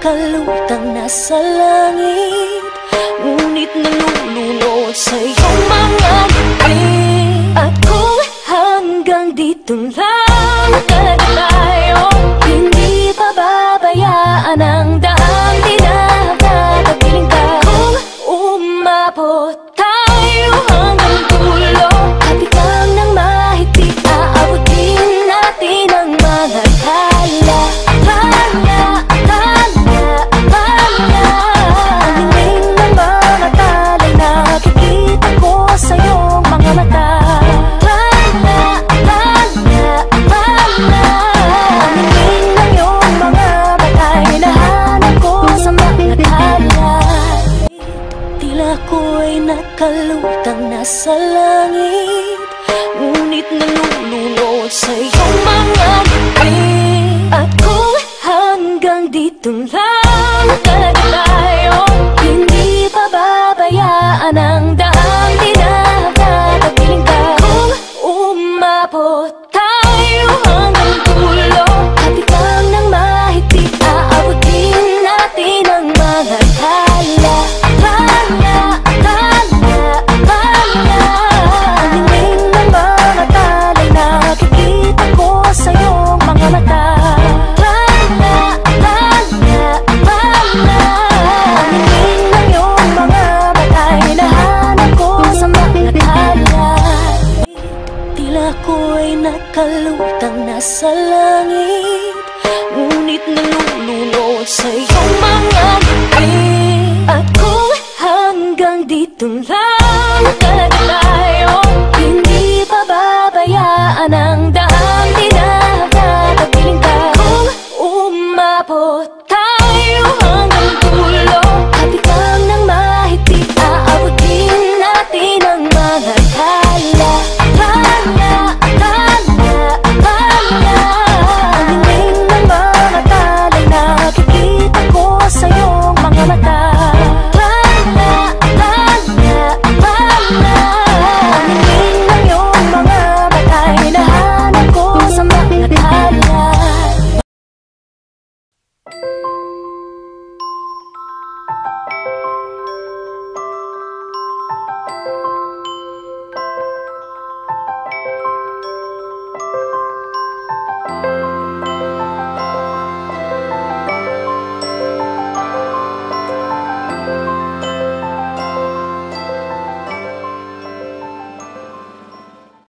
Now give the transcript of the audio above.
nakalutang nasa langit Ngunit nalulunod sa iyong mga ngiti. Kung hanggang dito lang talaga tayo Hindi pababayaan ang daang dinakatapiling ka. Kung umabot tayo Tila ko'y nakalutang nasa langit. Ngunit nalulunod sa iyong mga ngiti. Kung hanggang dito lang ko'y nakalutang nasa langit Ngunit nalulunod sa iyong mga ngiti. Kung hanggang dito lang